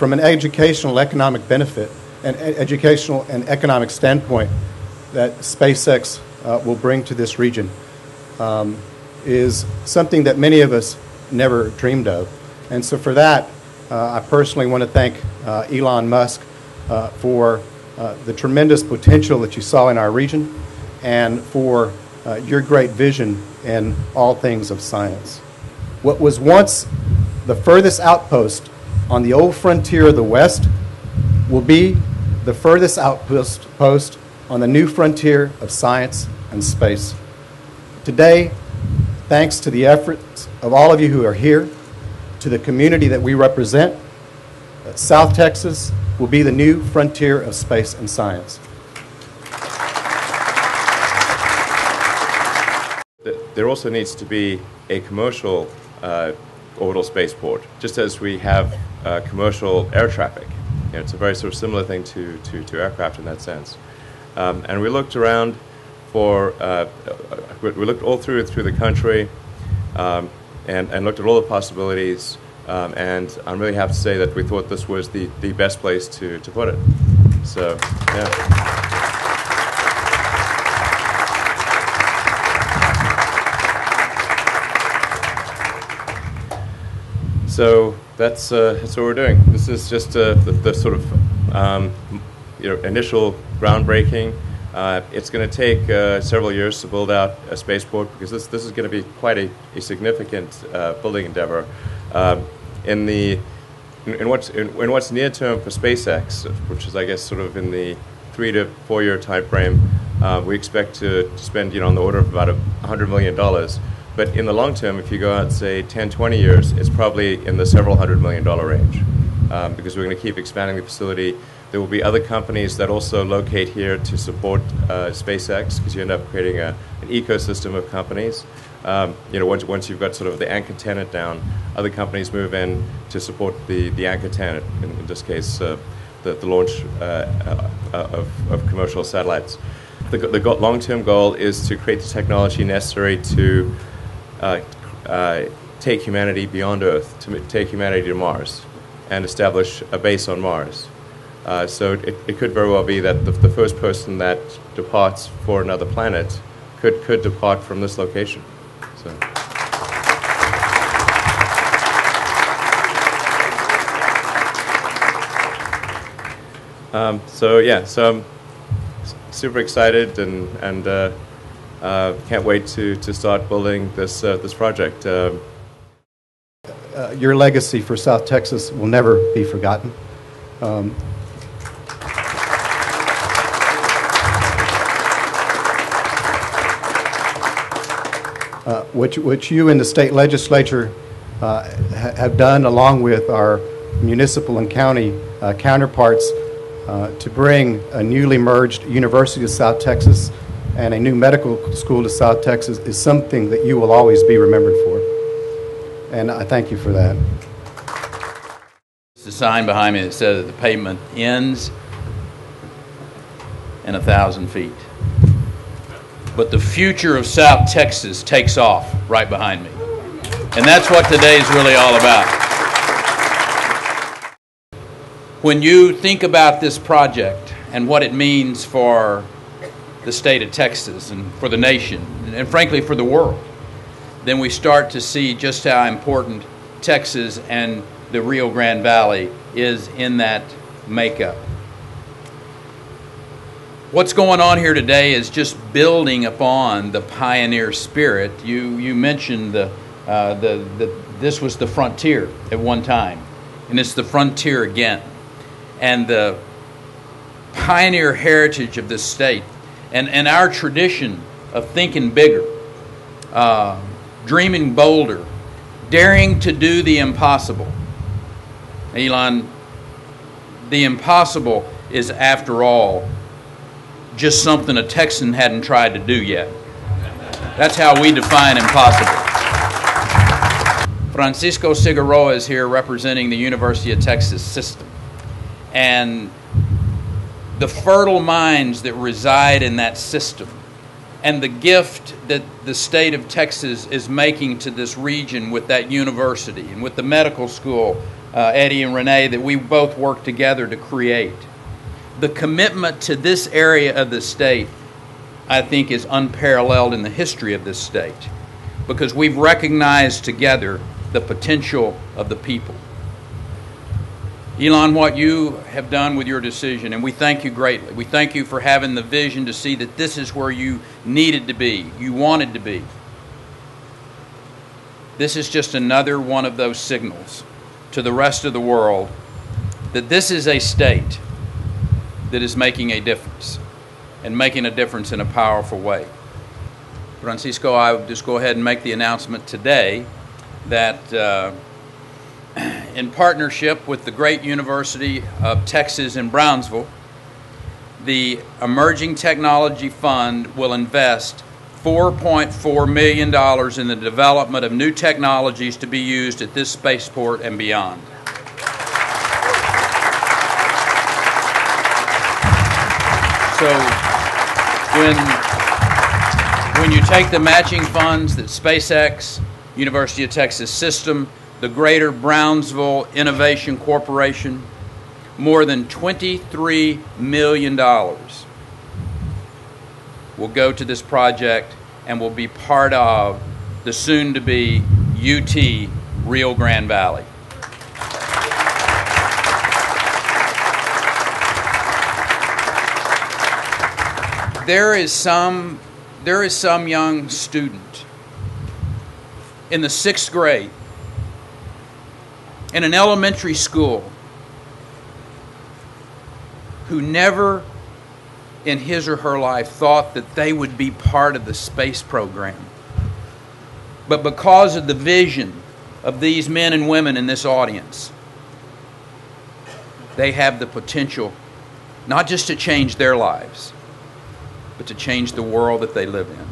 from an educational economic benefit and educational and economic standpoint that SpaceX uh, will bring to this region um, is something that many of us never dreamed of. And so for that, uh, I personally want to thank uh, Elon Musk uh, for uh, the tremendous potential that you saw in our region and for uh, your great vision in all things of science. What was once the furthest outpost on the old frontier of the West will be the furthest outpost post on the new frontier of science and space. Today, thanks to the efforts of all of you who are here, to the community that we represent, South Texas will be the new frontier of space and science. There also needs to be a commercial uh, orbital spaceport, just as we have uh, commercial air traffic. You know, it's a very sort of similar thing to, to, to aircraft in that sense. Um, and we looked around for, uh, we looked all through through the country um, and, and looked at all the possibilities. Um, and I'm really happy to say that we thought this was the, the best place to, to put it. So, yeah. So that's, uh, that's what we're doing. This is just uh, the, the, sort of um, you know, initial groundbreaking. Uh, it's going to take uh, several years to build out a spaceport because this, this is going to be quite a, a significant uh, building endeavor. Um, in the in, what's in, in, what's near term for SpaceX, which is I guess sort of in the three to four year time frame, uh, we expect to, to spend you know on the order of about hundred million dollars. But in the long term, if you go out, say, 10, 20 years, it's probably in the several hundred million dollar range um, because we're going to keep expanding the facility. There will be other companies that also locate here to support uh, SpaceX because you end up creating a, an ecosystem of companies. Um, you know, once, once you've got sort of the anchor tenant down, other companies move in to support the, the anchor tenant, in, in this case, uh, the, the launch uh, uh of, of commercial satellites. The, the long term goal is to create the technology necessary to take humanity beyond Earth, to take humanity to Mars, and establish a base on Mars. Uh, so it, it, could very well be that the, the, first person that departs for another planet could, could depart from this location. So. Um, so yeah, so I'm super excited and and uh, uh, can't wait to, to start building this, uh, this project. Um, uh, your legacy for South Texas will never be forgotten. Um, uh, which, which you and the state legislature uh, ha- have done, along with our municipal and county uh, counterparts, to bring a newly merged University of South Texas and a new medical school to South Texas is something that you will always be remembered for. And I thank you for that. There's a sign behind me that says that the pavement ends in a thousand feet. But the future of South Texas takes off right behind me. And that's what today is really all about. When you think about this project and what it means for the state of Texas and for the nation, and frankly for the world, then we start to see just how important Texas and the Rio Grande Valley is in that makeup. What's going on here today is just building upon the pioneer spirit. You, you mentioned the, uh, the, the, this was the frontier at one time, and it's the frontier again. And the pioneer heritage of this state and, and our tradition of thinking bigger, uh, dreaming bolder, daring to do the impossible. Elon, the impossible is, after all, just something a Texan hadn't tried to do yet. That's how we define impossible. Francisco Cigarroa is here representing the University of Texas system. And the fertile minds that reside in that system and the gift that the state of Texas is making to this region with that university and with the medical school uh, Eddie and Renee, that we both worked together to create. The commitment to this area of the state, I think, is unparalleled in the history of this state because we've recognized together the potential of the people. Elon, what you have done with your decision, and we thank you greatly. We thank you for having the vision to see that this is where you needed to be, you wanted to be. This is just another one of those signals to the rest of the world that this is a state that is making a difference and making a difference in a powerful way. Francisco, I would just go ahead and make the announcement today that uh, in partnership with the great University of Texas in Brownsville, the Emerging Technology Fund will invest $4.4 million in the development of new technologies to be used at this spaceport and beyond. So, when, when you take the matching funds that SpaceX, University of Texas System, the Greater Brownsville Innovation Corporation, more than $23 million will go to this project and will be part of the soon to be UT Rio Grande Valley. There is some there is some young student in the sixth grade in an elementary school who never in his or her life thought that they would be part of the space program. But because of the vision of these men and women in this audience, they have the potential not just to change their lives, but to change the world that they live in.